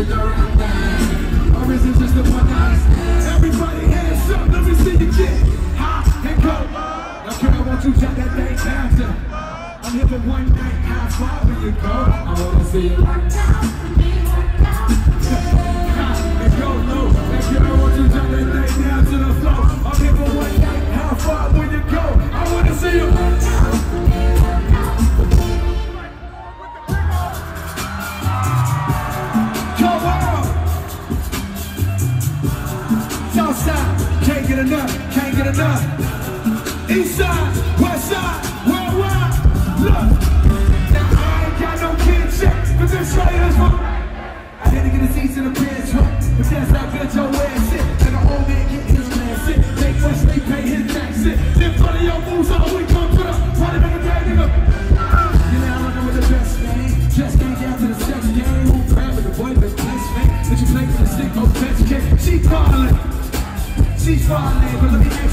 Or is it just a one night Everybody hands up, let me see you get high and go. Now girl, won't you jump that thing faster? I'm here for one night, how far will you go? I wanna see you Work out Southside, can't get enough, can't get enough. Eastside, Westside, worldwide. Look, now I ain't got no kid check, but this right here's one. I had to get a seat in the pants, huh? But that's not good, your ass shit. And an old man get his man shit. Make much, they pay his tax shit. In front of your moves, all we come to the party, make a day, nigga. You know I'm running with the best man. Just came down to the sex game. Who of the boy, She's falling, but me ask you.